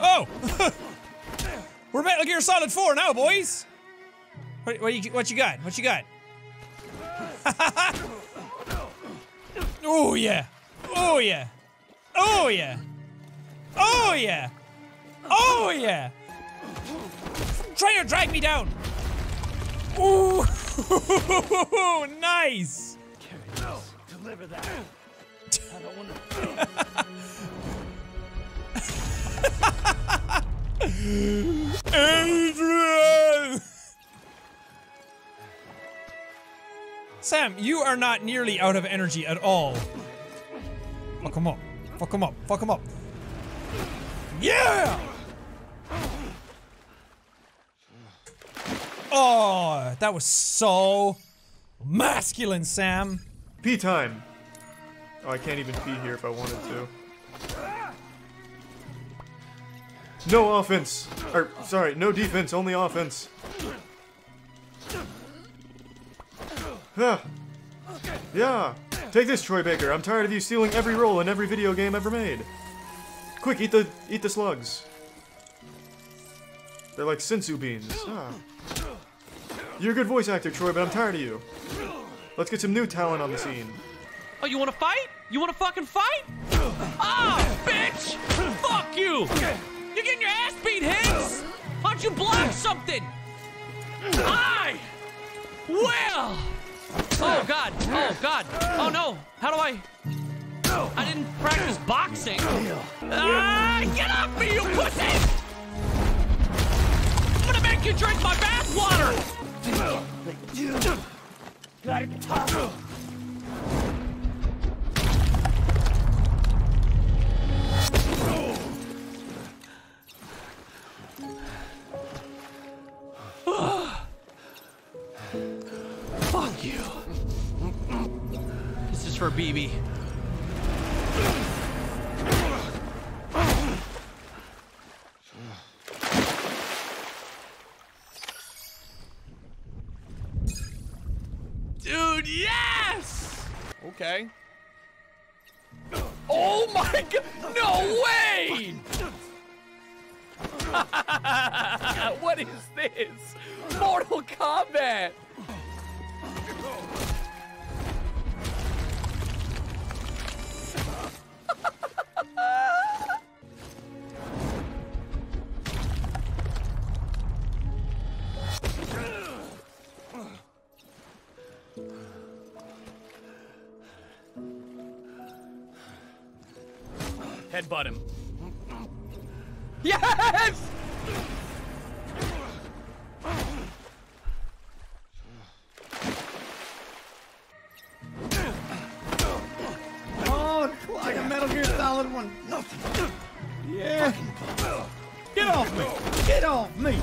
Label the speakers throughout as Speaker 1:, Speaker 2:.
Speaker 1: Oh! We're Metal Gear Solid 4 now, boys! What, what, you, what you got? What you got? oh, yeah. Oh, yeah. Oh, yeah. Oh, yeah. Oh, yeah. Trying to drag me down. Ooh, nice.
Speaker 2: No, deliver that. I don't want to.
Speaker 1: Adrian! Sam, you are not nearly out of energy at all. Fuck him up. Fuck him up. Fuck him up. Yeah! Oh, that was so masculine, Sam.
Speaker 3: Pee time. Oh, I can't even pee here if I wanted to. No offense. Or, sorry, no defense, only offense. Yeah. Yeah. Take this, Troy Baker. I'm tired of you stealing every role in every video game ever made. Quick, eat the eat the slugs. They're like senzu beans. Ah. You're a good voice actor, Troy, but I'm tired of you. Let's get some new talent on the scene.
Speaker 4: Oh, you want to fight? You want to fucking fight? Ah, bitch! Fuck you! You're getting your ass beat, Higgs! Why don't you block something? I will! Oh, God. Oh, God. Oh, no. How do I... I didn't practice boxing. Ah, get off me, you pussy! I'm gonna make you drink my bathwater!
Speaker 2: Gotta talk.
Speaker 4: Is for BB. Dude, yes!
Speaker 5: Okay.
Speaker 4: Oh my god! No way! what is this? Mortal Kombat!
Speaker 5: Headbutt him.
Speaker 4: Yes!
Speaker 6: Oh, like a Metal Gear Solid one. Yeah. Get off me! Get off me!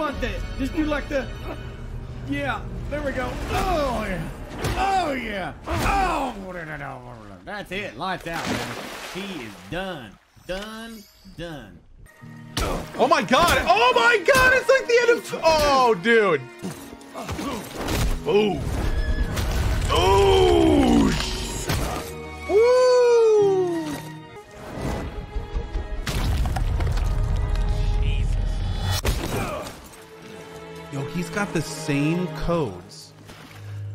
Speaker 6: Headbutt that. Just do like the. Yeah. There we go. Oh yeah. Oh yeah. Oh. That's it. Lights out, baby. He is done. Done. Done.
Speaker 5: Oh my god! Oh my god! It's like the end of. Oh, dude. Ooh. Ooh.
Speaker 7: Yo, he's got the same codes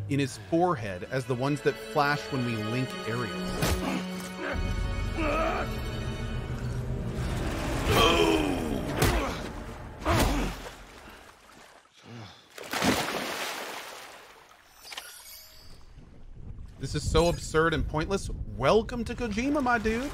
Speaker 7: in his forehead as the ones that flash when we link areas. This is so absurd and pointless. Welcome to Kojima, my dude.